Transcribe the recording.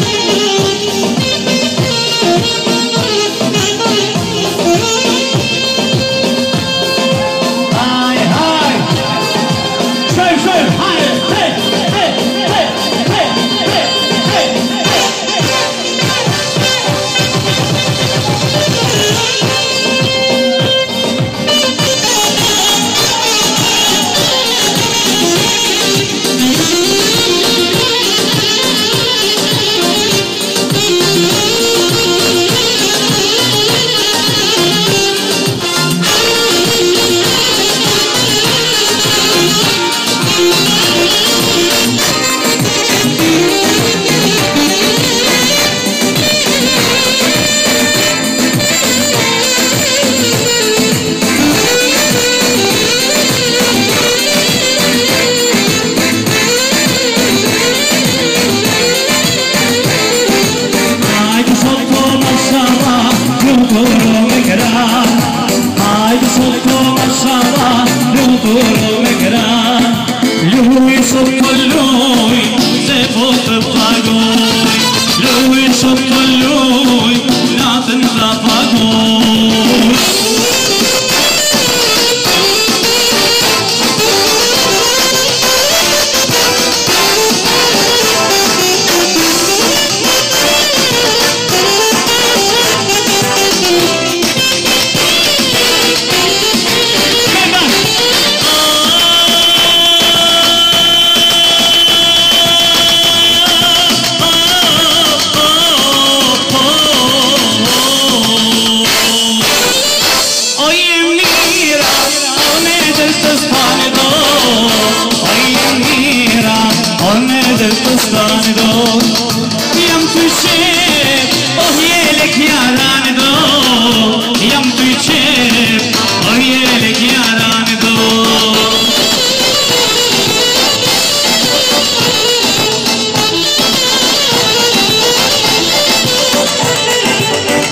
me. مقران لوي I'm